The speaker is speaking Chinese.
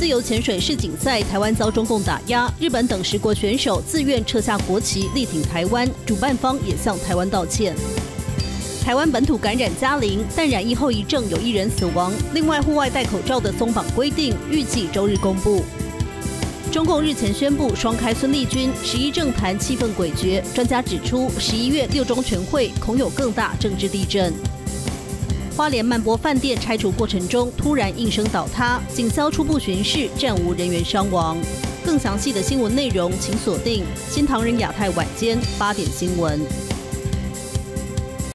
自由潜水世锦赛，台湾遭中共打压，日本等十国选手自愿撤下国旗，力挺台湾，主办方也向台湾道歉。台湾本土感染加零，但染疫后遗症有一人死亡。另外，户外戴口罩的松绑规定，预计周日公布。中共日前宣布双开孙立军，十一政坛气氛诡谲。专家指出，十一月六中全会恐有更大政治地震。花莲曼波饭店拆除过程中突然应声倒塌，警消初步巡视，暂无人员伤亡。更详细的新闻内容，请锁定新唐人亚太晚间八点新闻。